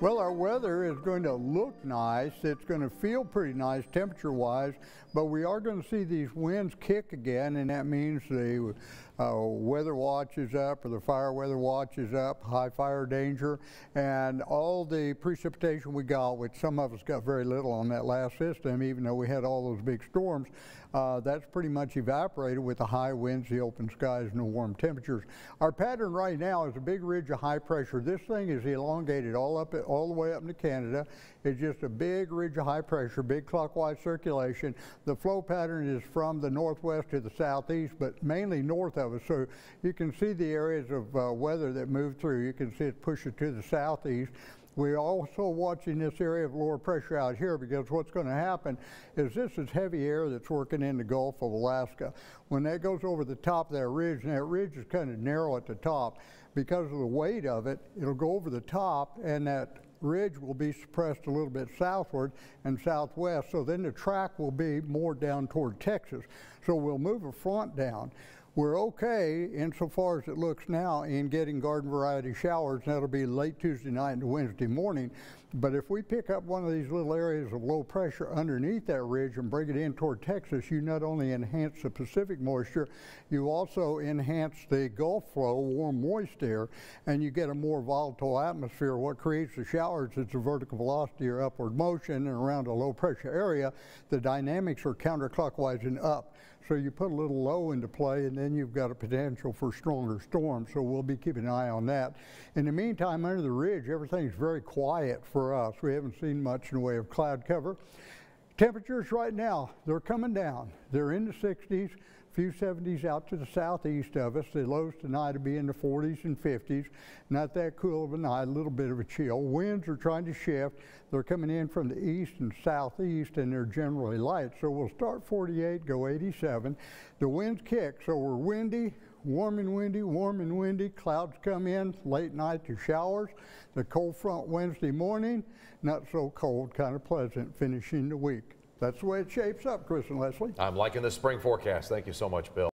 Well, our weather is going to look nice. It's going to feel pretty nice temperature wise, but we are going to see these winds kick again, and that means the uh, weather watch is up or the fire weather watch is up, high fire danger, and all the precipitation we got, which some of us got very little on that last system, even though we had all those big storms, uh, that's pretty much evaporated with the high winds, the open skies, and the warm temperatures. Our pattern right now is a big ridge of high pressure. This thing is elongated all up, all the way up into Canada. It's just a big ridge of high pressure, big clockwise circulation. The flow pattern is from the northwest to the southeast, but mainly north of us. So you can see the areas of uh, weather that move through. You can see it push it to the southeast. We're also watching this area of lower pressure out here because what's going to happen is this is heavy air that's working in the Gulf of Alaska. When that goes over the top of that ridge, and that ridge is kind of narrow at the top, because of the weight of it, it'll go over the top and that ridge will be suppressed a little bit southward and southwest, so then the track will be more down toward Texas. So we'll move a front down. We're okay insofar as it looks now in getting garden variety showers, that'll be late Tuesday night and Wednesday morning. But if we pick up one of these little areas of low pressure underneath that ridge and bring it in toward Texas, you not only enhance the Pacific moisture, you also enhance the Gulf flow, warm moist air, and you get a more volatile atmosphere. What creates the showers is the vertical velocity or upward motion, and around a low pressure area, the dynamics are counterclockwise and up. So you put a little low into play and then you've got a potential for stronger storms. So we'll be keeping an eye on that. In the meantime, under the ridge, everything's very quiet for us. We haven't seen much in the way of cloud cover. Temperatures right now, they're coming down. They're in the 60s few 70s out to the southeast of us. The lows tonight will be in the 40s and 50s. Not that cool of a night, a little bit of a chill. Winds are trying to shift. They're coming in from the east and southeast, and they're generally light. So we'll start 48, go 87. The winds kick, so we're windy, warm and windy, warm and windy. Clouds come in late night to showers. The cold front Wednesday morning, not so cold, kind of pleasant finishing the week. That's the way it shapes up, Chris and Leslie. I'm liking the spring forecast. Thank you so much, Bill.